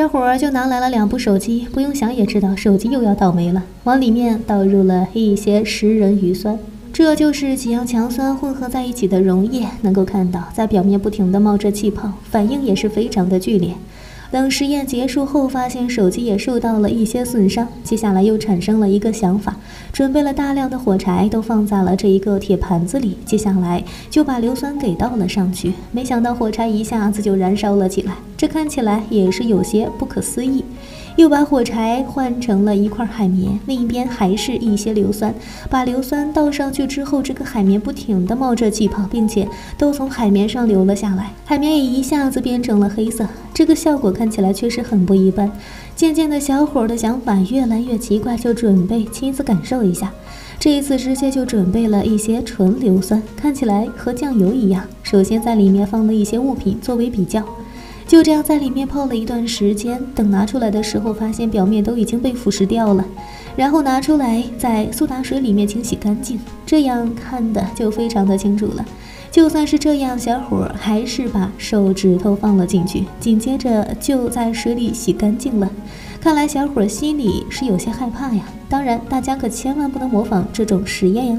小伙儿就拿来了两部手机，不用想也知道手机又要倒霉了。往里面倒入了一些食人鱼酸，这就是几样强酸混合在一起的溶液。能够看到，在表面不停的冒着气泡，反应也是非常的剧烈。等实验结束后，发现手机也受到了一些损伤。接下来又产生了一个想法，准备了大量的火柴，都放在了这一个铁盘子里。接下来就把硫酸给倒了上去。没想到火柴一下子就燃烧了起来，这看起来也是有些不可思议。又把火柴换成了一块海绵，另一边还是一些硫酸。把硫酸倒上去之后，这个海绵不停地冒着气泡，并且都从海绵上流了下来，海绵也一下子变成了黑色。这个效果看起来确实很不一般。渐渐的，小伙的想法越来越奇怪，就准备亲自感受一下。这一次直接就准备了一些纯硫酸，看起来和酱油一样。首先在里面放了一些物品作为比较。就这样在里面泡了一段时间，等拿出来的时候，发现表面都已经被腐蚀掉了。然后拿出来，在苏打水里面清洗干净，这样看的就非常的清楚了。就算是这样，小伙还是把手指头放了进去，紧接着就在水里洗干净了。看来小伙心里是有些害怕呀。当然，大家可千万不能模仿这种实验呀。